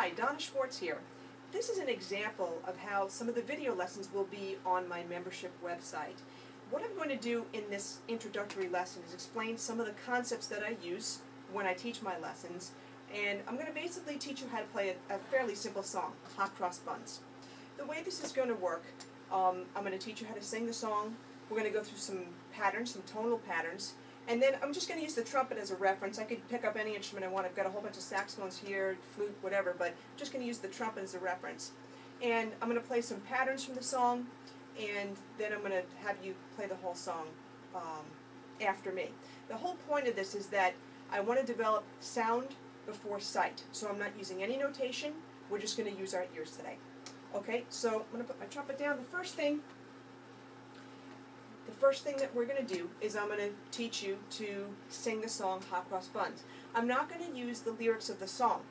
Hi, Donna Schwartz here. This is an example of how some of the video lessons will be on my membership website. What I'm going to do in this introductory lesson is explain some of the concepts that I use when I teach my lessons, and I'm going to basically teach you how to play a, a fairly simple song, Hot Cross Buns. The way this is going to work, um, I'm going to teach you how to sing the song, we're going to go through some patterns, some tonal patterns, and then I'm just going to use the trumpet as a reference. I could pick up any instrument I want. I've got a whole bunch of saxophones here, flute, whatever, but I'm just going to use the trumpet as a reference. And I'm going to play some patterns from the song, and then I'm going to have you play the whole song um, after me. The whole point of this is that I want to develop sound before sight. So I'm not using any notation. We're just going to use our ears today. Okay, so I'm going to put my trumpet down. The first thing the first thing that we're going to do is I'm going to teach you to sing the song Hot Cross Buns. I'm not going to use the lyrics of the song.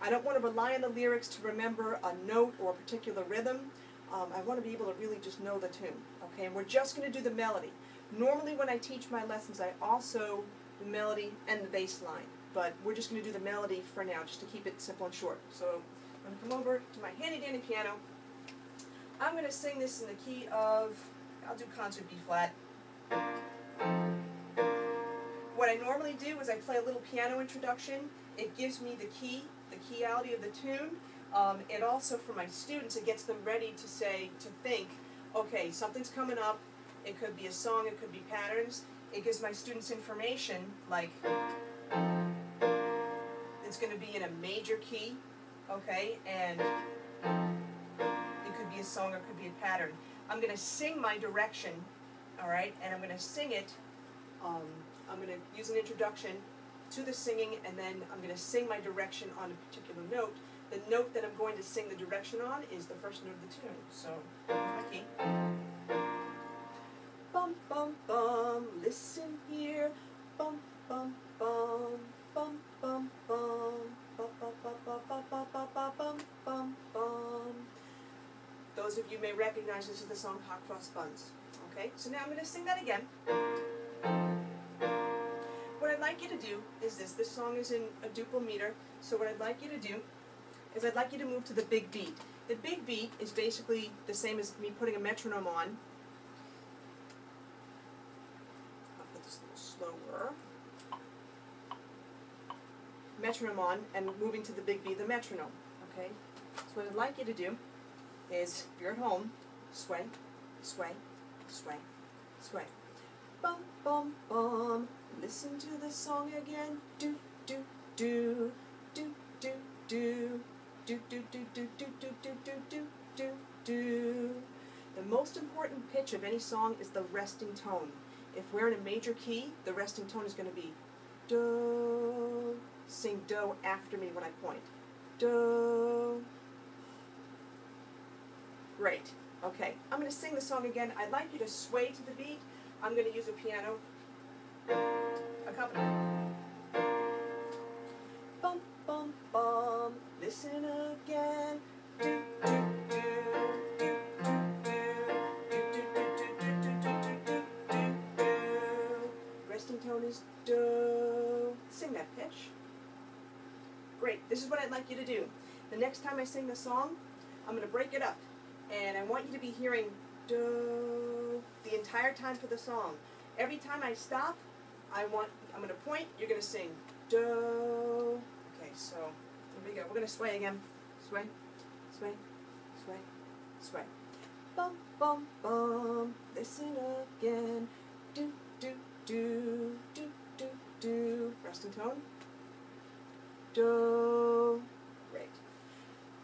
I don't want to rely on the lyrics to remember a note or a particular rhythm. Um, I want to be able to really just know the tune. Okay, and we're just going to do the melody. Normally when I teach my lessons I also the melody and the bass line, but we're just going to do the melody for now just to keep it simple and short. So I'm going to come over to my handy dandy piano. I'm going to sing this in the key of I'll do concert B flat. What I normally do is I play a little piano introduction. It gives me the key, the keyality of the tune. Um, and also for my students, it gets them ready to say, to think, okay, something's coming up. It could be a song, it could be patterns. It gives my students information like it's going to be in a major key, okay, and it could be a song or it could be a pattern. I'm going to sing my direction, all right, and I'm going to sing it. Um, I'm going to use an introduction to the singing, and then I'm going to sing my direction on a particular note. The note that I'm going to sing the direction on is the first note of the tune. So, key. Bum, bum, bum, listen here. Bum, bum, bum, bum, bum, bum, Of you may recognize this is the song Hot Cross Buns. Okay, so now I'm going to sing that again. What I'd like you to do is this. This song is in a duple meter, so what I'd like you to do is I'd like you to move to the big beat. The big beat is basically the same as me putting a metronome on. I'll put this a little slower. Metronome on and moving to the big beat, the metronome. Okay? So what I'd like you to do is if you're at home, sway, sway, sway, sway. Bum, bum, bum. Listen to the song again. Do, do, do, do, do, do. Do, do, do, do, do, do, do, do, do, do, do. The most important pitch of any song is the resting tone. If we're in a major key, the resting tone is going to be do. Sing do after me when I point. Do. Great. Okay, I'm going to sing the song again. I'd like you to sway to the beat. I'm going to use a piano accompaniment. Bum, bum, bum. Listen again. Do, do, do. Resting tone is do. Sing that pitch. Great. This is what I'd like you to do. The next time I sing the song, I'm going to break it up and I want you to be hearing do the entire time for the song. Every time I stop, I want I'm going to point, you're going to sing do. Okay, so here we go. We're going to sway again. Sway, sway, sway, sway. Bum, bum, bum. Listen again. Do, do, do, do, do, do. Rest Resting tone. Do.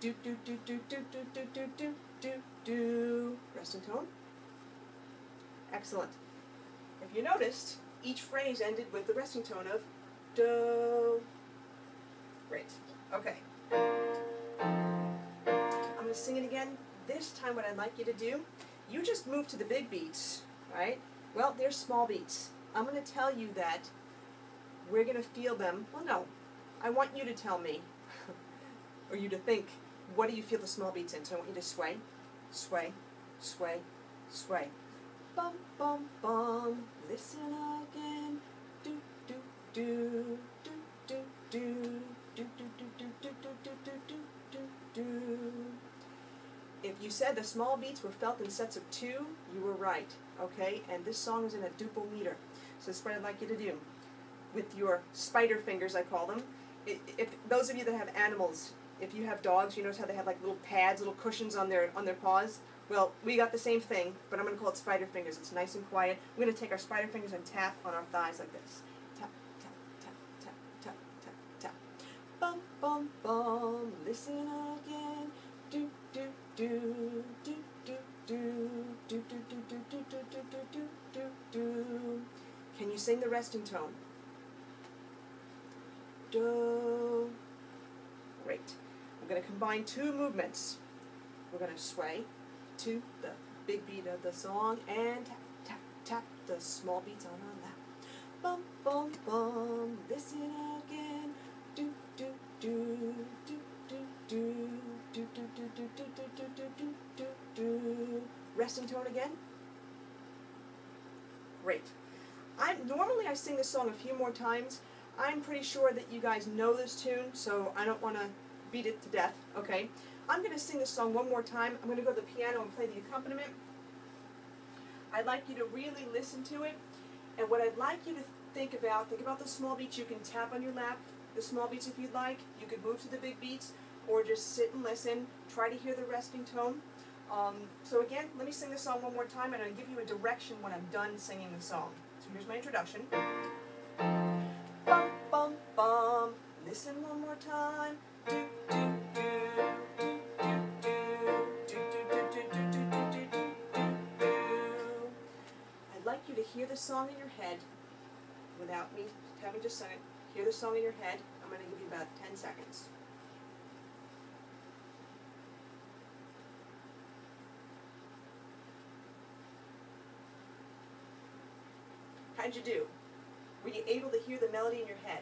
Do, do, do, do, do, do, do, do, do do, do. Resting tone. Excellent. If you noticed, each phrase ended with the resting tone of do. Great. Okay. I'm going to sing it again. This time what I'd like you to do, you just move to the big beats, right? Well, they're small beats. I'm going to tell you that we're going to feel them. Well, no. I want you to tell me, or you to think, what do you feel the small beats in? So I want you to sway sway, sway, sway. Bum, bum, bum. Listen again. Do, do, do, do, do, do, do, do, do, do, do, do, do, do, do. said the small beats were felt in sets of two, you were right, okay? And this song is in a duple meter. So this is what I'd like you to do. With your spider fingers, I call them. If, if those of you that have animals, if you have dogs, you notice how they have like little pads, little cushions on their on their paws. Well, we got the same thing, but I'm going to call it spider fingers. It's nice and quiet. We're going to take our spider fingers and tap on our thighs like this. Tap, tap, tap, tap, tap, tap, tap. Bum, bum, bum. Listen again. Do, do, do, do, do, do, do, do, do, do, do, do, do, do, do, do. Can you sing the resting tone? Do. Great. I'm going to combine two movements. We're going to sway to the big beat of the song and tap, tap, tap the small beats on our lap. Bum, bum, bum. Listen again. Do, do, do, do, do, do, do, do, do, do, do, do, do, do, do, do. Resting tone again. Great. I normally I sing this song a few more times. I'm pretty sure that you guys know this tune, so I don't want to beat it to death. Okay. I'm going to sing this song one more time. I'm going to go to the piano and play the accompaniment. I'd like you to really listen to it. And what I'd like you to think about, think about the small beats. You can tap on your lap, the small beats if you'd like. You could move to the big beats or just sit and listen. Try to hear the resting tone. Um, so again, let me sing the song one more time and I'll give you a direction when I'm done singing the song. So here's my introduction. Bum, bum, bum. Listen one more time. Do. Hear the song in your head without me having to sing it. Hear the song in your head. I'm going to give you about 10 seconds. How'd you do? Were you able to hear the melody in your head?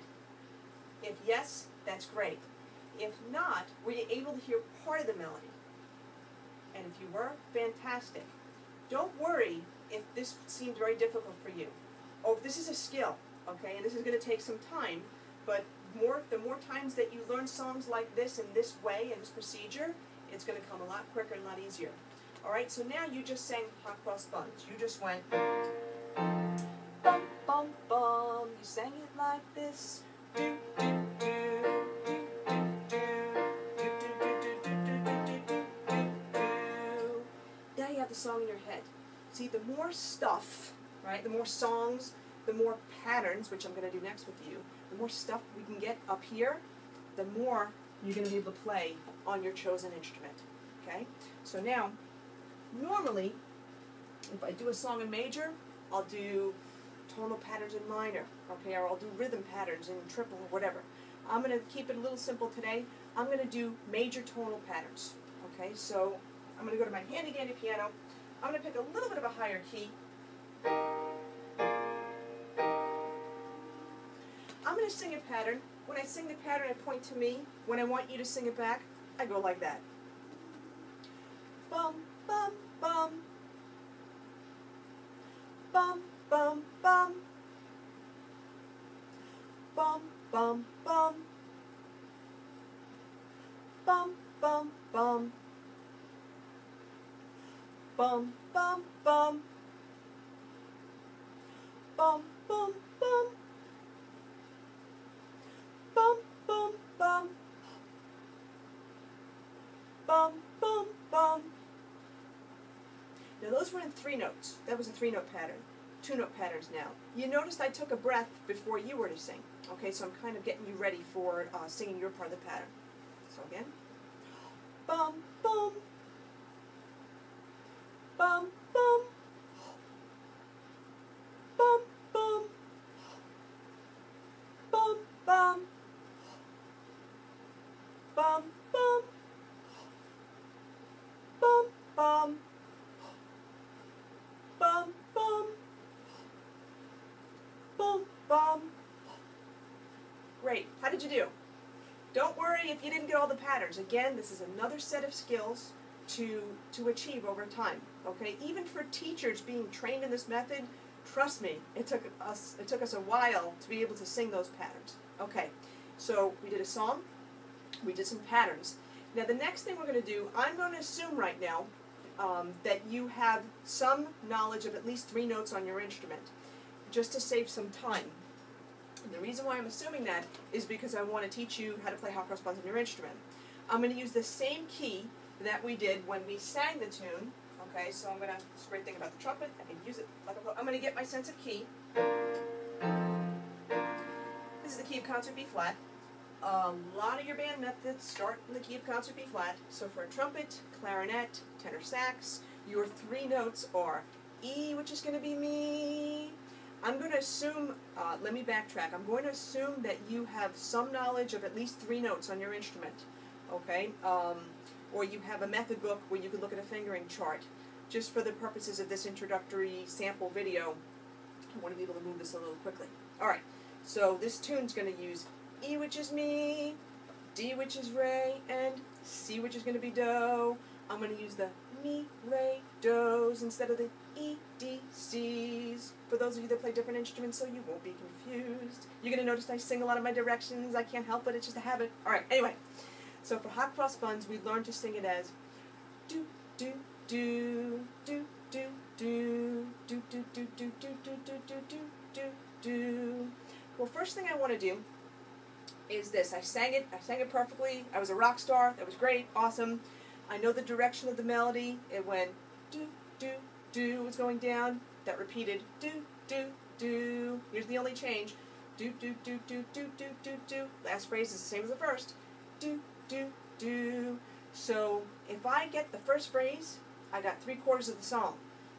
If yes, that's great. If not, were you able to hear part of the melody? And if you were, fantastic. Don't worry if this seemed very difficult for you. Oh, this is a skill, okay, and this is going to take some time, but more the more times that you learn songs like this in this way, in this procedure, it's going to come a lot quicker and a lot easier. All right, so now you just sang Hot Cross Buns. You just went bum bum bum. You sang it like this. Do do do See, the more stuff, right? The more songs, the more patterns, which I'm going to do next with you. The more stuff we can get up here, the more you're going to be able to play on your chosen instrument. Okay? So now, normally, if I do a song in major, I'll do tonal patterns in minor, okay, or I'll do rhythm patterns in triple or whatever. I'm going to keep it a little simple today. I'm going to do major tonal patterns, okay? So I'm going to go to my handy dandy piano. I'm going to pick a little bit of a higher key. I'm going to sing a pattern. When I sing the pattern, I point to me. When I want you to sing it back, I go like that. Bum, bum, bum. Bum, bum, bum. Bum, bum, bum. Bum, bum, bum. Bum, bum, bum. Bum, bum, bum. Bum, bum, bum. Bum, bum, bum. Now those were in three notes. That was a three note pattern. Two note patterns now. You noticed I took a breath before you were to sing. Okay, so I'm kind of getting you ready for uh, singing your part of the pattern. So again. Bum, bum. Bum, bum. Bum, bum. Bum, bum. Bum, bum. Bum, bum. Bum, bum. Great. How did you do? Don't worry if you didn't get all the patterns. Again, this is another set of skills to to achieve over time. Okay? Even for teachers being trained in this method, trust me, it took us it took us a while to be able to sing those patterns. Okay. So, we did a song. We did some patterns. Now the next thing we're going to do, I'm going to assume right now um, that you have some knowledge of at least three notes on your instrument, just to save some time. And the reason why I'm assuming that is because I want to teach you how to play hot cross buns on your instrument. I'm going to use the same key that we did when we sang the tune. Okay, so I'm going to, great thing about the trumpet, I can use it like a, I'm going to get my sense of key. This is the key of concert B flat. A lot of your band methods start in the key of concert B flat. So for a trumpet, clarinet, tenor sax, your three notes are E, which is going to be mi. I'm going to assume, uh, let mi backtrack. I'm going to assume that you have some knowledge of at least three notes on your instrument. Okay? Um, or you have a method book where you can look at a fingering chart. Just for the purposes of this introductory sample video, I want to be able to move this a little quickly. Alright, so this tune's going to use E, which is me, D, which is re, and C, which is going to be do. I'm going to use the mi, re, do's instead of the E, D, C's. For those of you that play different instruments, so you won't be confused. You're going to notice I sing a lot of my directions. I can't help it. It's just a habit. All right. Anyway, so for hot cross buns, we learned to sing it as do, do, do, do, do, do, do, do, do, do, do, do, do, do, do, do, do. Well, first thing I want to do is this. I sang it. I sang it perfectly. I was a rock star. That was great. Awesome. I know the direction of the melody. It went do, do, do was going down. That repeated do, do, do. Here's the only change. Do, do, do, do, do, do, do, do. Last phrase is the same as the first. Do, do, do. So if I get the first phrase, I got three quarters of the song.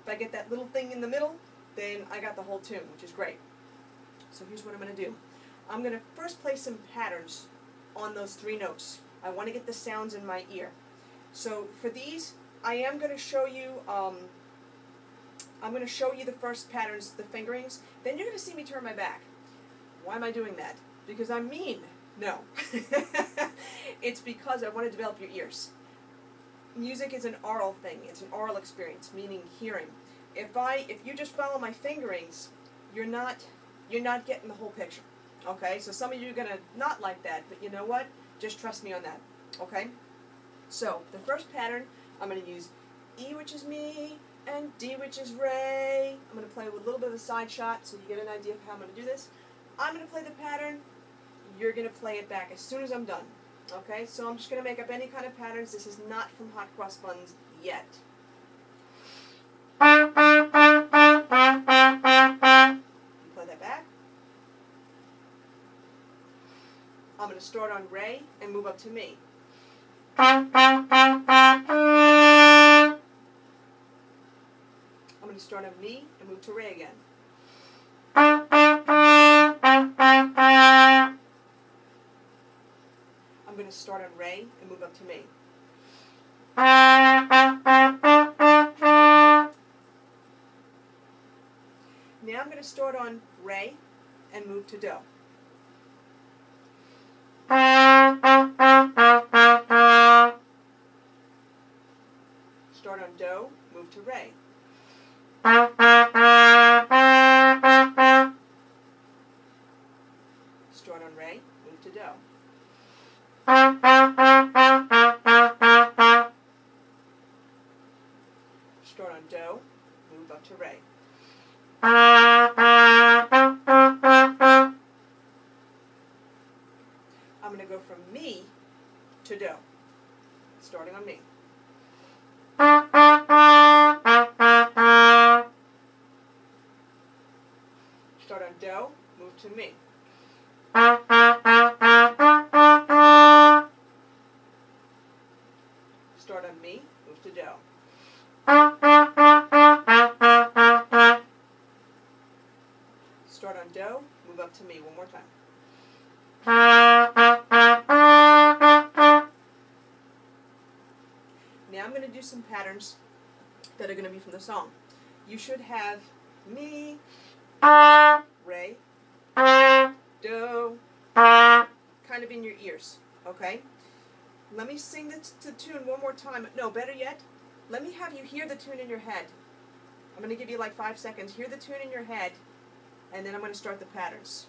If I get that little thing in the middle, then I got the whole tune, which is great. So here's what I'm going to do. I'm going to first play some patterns on those three notes. I want to get the sounds in my ear. So for these, I am going to show you, um, I'm going to show you the first patterns, the fingerings. Then you're going to see me turn my back. Why am I doing that? Because I'm mean. No. it's because I want to develop your ears. Music is an oral thing. It's an oral experience, meaning hearing. If I, if you just follow my fingerings, you're not, you're not getting the whole picture. Okay, so some of you are going to not like that, but you know what? Just trust mi on that. Okay? So, the first pattern, I'm going to use E, which is me, and D, which is Re. I'm going to play with a little bit of a side shot so you get an idea of how I'm going to do this. I'm going to play the pattern. You're going to play it back as soon as I'm done. Okay, so I'm just going to make up any kind of patterns. This is not from Hot Cross Buns yet. Play that back. I'm going to start on Re and move up to mi. Start on mi and move to Re again. I'm going to start on Re and move up to mi. Now I'm going to start on Re and move to Do. Start on Do, move to Re. Start on Re, move to Do. Start on Do, move up to Re. I'm going to go from mi to Do, starting on mi. On Do, move to mi. Start on mi, move to Do. Start on Do, move up to mi one more time. Now I'm going to do some patterns that are going to be from the song. You should have mi, Re, Do, kind of in your ears, okay? Let me sing the, the tune one more time. No, better yet, let me have you hear the tune in your head. I'm going to give you like five seconds. Hear the tune in your head, and then I'm going to start the patterns.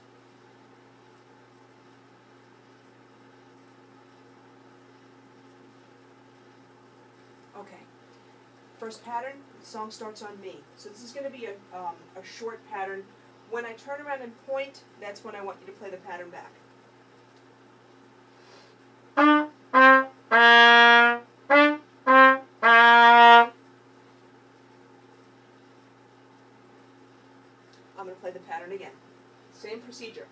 Okay. First pattern, song starts on mi. So this is going to be a, um, a short pattern. When I turn around and point, that's when I want you to play the pattern back. I'm going to play the pattern again. Same procedure.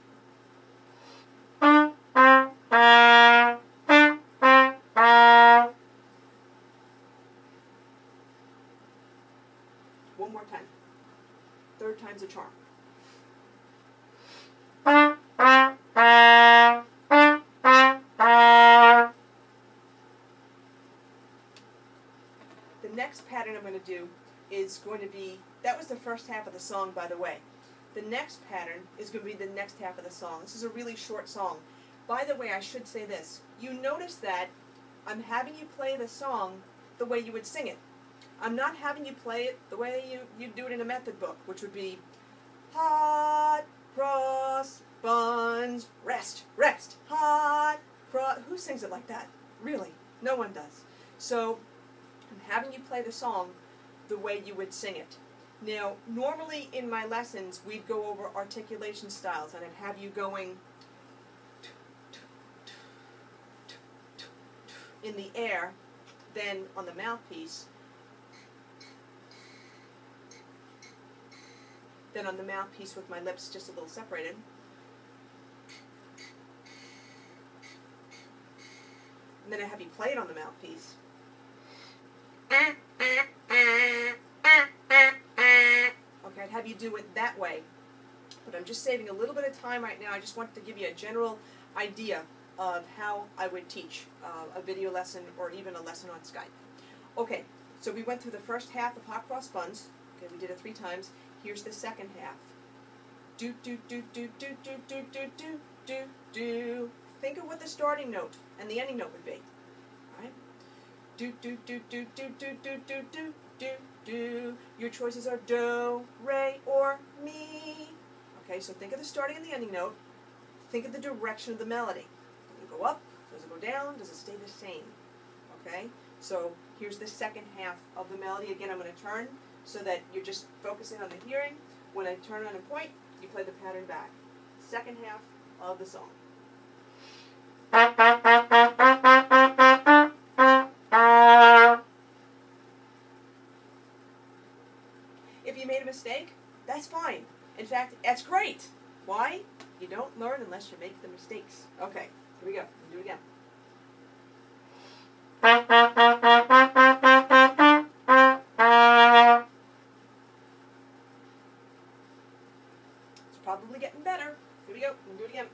One more time. Third time's a charm. The next pattern I'm going to do is going to be, that was the first half of the song, by the way. The next pattern is going to be the next half of the song. This is a really short song. By the way, I should say this. You notice that I'm having you play the song the way you would sing it. I'm not having you play it the way you, you do it in a method book, which would be hot cross buns, rest, rest, hot cross. Who sings it like that? Really? No one does. So I'm having you play the song the way you would sing it. Now, normally in my lessons, we'd go over articulation styles, and I'd have you going in the air, then on the mouthpiece, then on the mouthpiece with my lips just a little separated. And then I have you play it on the mouthpiece. Okay, I'd have you do it that way. But I'm just saving a little bit of time right now. I just wanted to give you a general idea of how I would teach uh, a video lesson or even a lesson on Skype. Okay, so we went through the first half of hot cross buns. Okay, we did it three times. Here's the second half. Do do do do do do do do do do do. Think of what the starting note and the ending note would be. Do do do do do do do do do do do. Your choices are do, re, or mi. Okay, so think of the starting and the ending note. Think of the direction of the melody. Does it go up? Does it go down? Does it stay the same? Okay? So here's the second half of the melody. Again, I'm going to turn so that you're just focusing on the hearing. When I turn on a point, you play the pattern back. Second half of the song. Mistake, that's fine. In fact, that's great. Why? You don't learn unless you make the mistakes. Okay, here we go. Do it again. It's probably getting better. Here we go. Do it again.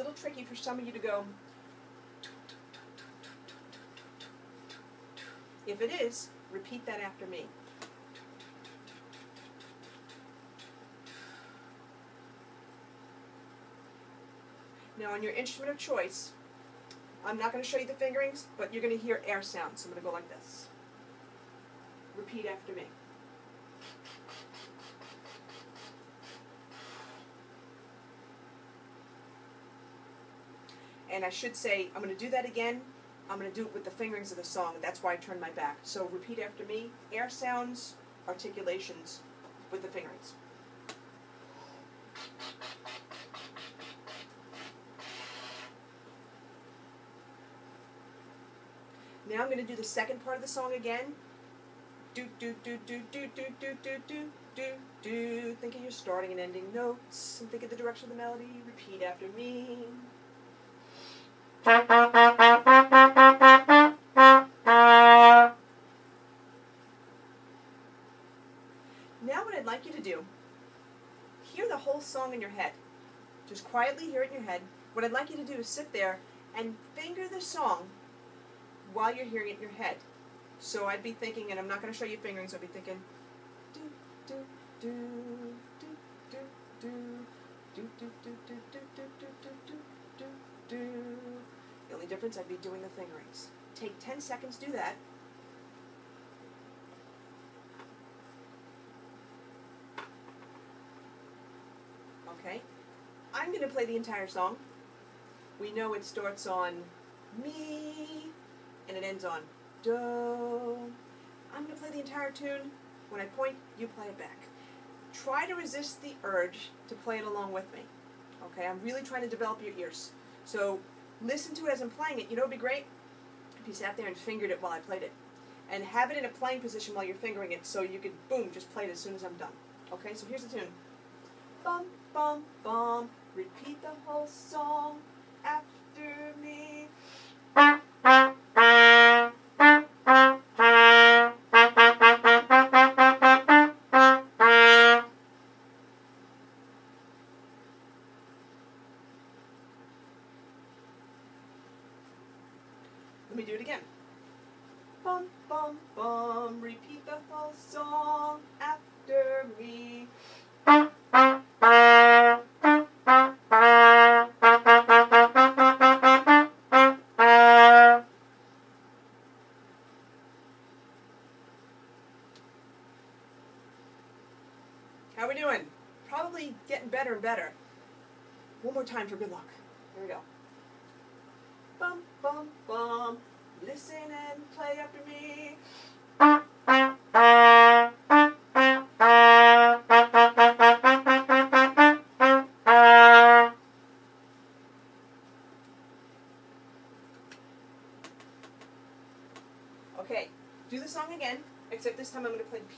Little tricky for some of you to go. If it is, repeat that after me. Now, on your instrument of choice, I'm not going to show you the fingerings, but you're going to hear air sounds. So I'm going to go like this. Repeat after me. And I should say, I'm going to do that again. I'm going to do it with the fingerings of the song. That's why I turned my back. So repeat after me. Air sounds, articulations with the fingerings. Now I'm going to do the second part of the song again. Do do do do do do do do do do do. Think of your starting and ending notes, and think of the direction of the melody. Repeat after me. Now what I'd like you to do, hear the whole song in your head. Just quietly hear it in your head. What I'd like you to do is sit there and finger the song while you're hearing it in your head. So I'd be thinking, and I'm not going to show you fingerings, I'd be thinking, do, do, do, do, do, do, do, do, do, do, do, do, do, do, do, do. The only difference, I'd be doing the fingerings. Take 10 seconds, do that. Okay? I'm going to play the entire song. We know it starts on mi, and it ends on do. I'm going to play the entire tune. When I point, you play it back. Try to resist the urge to play it along with me. Okay, I'm really trying to develop your ears. So listen to it as I'm playing it. You know what would be great? If you sat there and fingered it while I played it. And have it in a playing position while you're fingering it so you could, boom, just play it as soon as I'm done. Okay, so here's the tune. Bum, bum, bum. Repeat the whole song after me.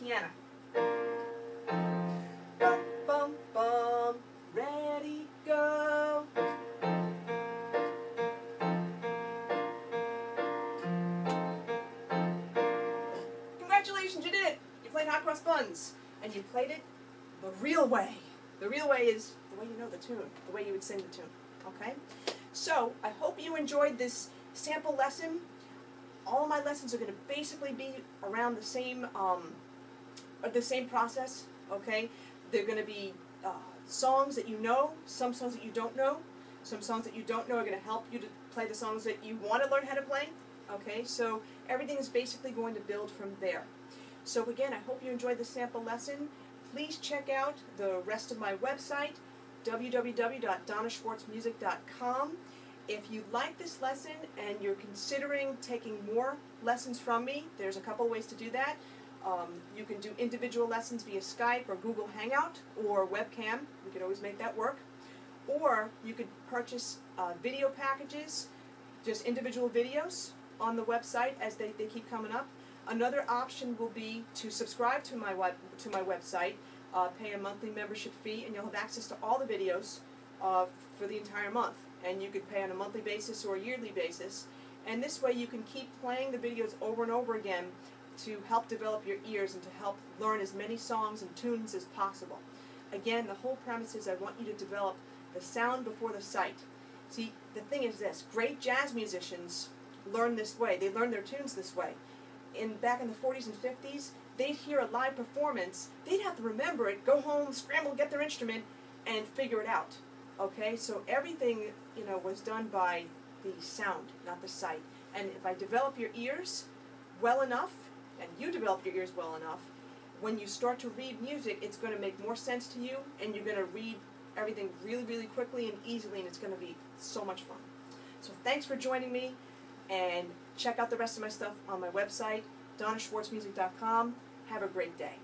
Piano. Bum, bum, bum. Ready, go. Congratulations, you did it! You played Hot Cross Buns, and you played it the real way. The real way is the way you know the tune, the way you would sing the tune. Okay? So, I hope you enjoyed this sample lesson. All my lessons are going to basically be around the same, um, the same process. Okay? They're going to be uh, songs that you know, some songs that you don't know. Some songs that you don't know are going to help you to play the songs that you want to learn how to play. Okay, so everything is basically going to build from there. So again, I hope you enjoyed the sample lesson. Please check out the rest of my website, www.donnaschwartzmusic.com. If you like this lesson and you're considering taking more lessons from me, there's a couple ways to do that. Um, you can do individual lessons via Skype or Google Hangout or webcam. We could always make that work. Or you could purchase uh, video packages, just individual videos on the website as they, they keep coming up. Another option will be to subscribe to my web, to my website, uh, pay a monthly membership fee, and you'll have access to all the videos uh, for the entire month. And you could pay on a monthly basis or a yearly basis. And this way you can keep playing the videos over and over again to help develop your ears and to help learn as many songs and tunes as possible. Again, the whole premise is I want you to develop the sound before the sight. See, the thing is this, great jazz musicians learn this way. They learn their tunes this way. In back in the 40s and 50s, they'd hear a live performance, they'd have to remember it, go home, scramble, get their instrument, and figure it out. Okay, so everything you know was done by the sound, not the sight. And if I develop your ears well enough, and you develop your ears well enough, when you start to read music, it's going to make more sense to you, and you're going to read everything really, really quickly and easily, and it's going to be so much fun. So thanks for joining me, and check out the rest of my stuff on my website, donnaschwartzmusic.com. Have a great day.